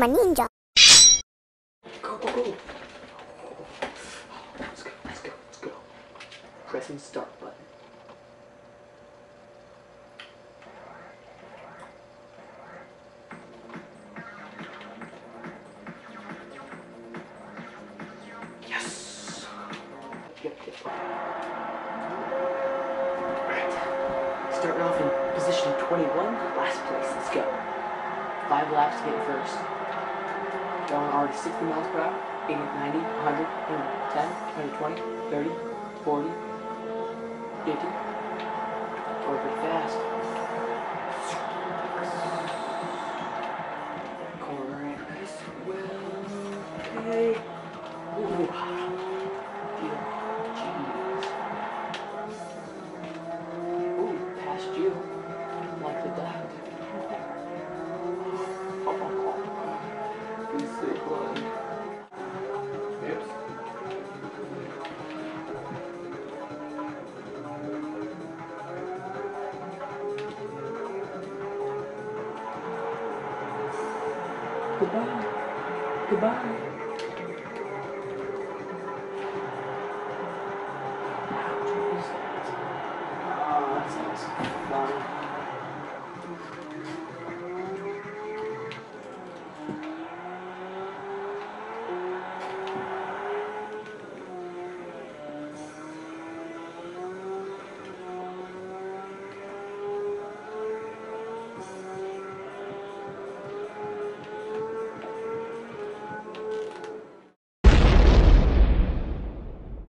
I'm a ninja. Go, go, go. Let's go, let's go, let's go. Pressing start button. Yes! Starting off in position 21, last place. Let's go. Five laps to get first. Going already 60 miles per hour, 80, 90, 100, 110, 120, 30, 40, 50. Going pretty fast. This will pay. Ooh. Goodbye. Goodbye.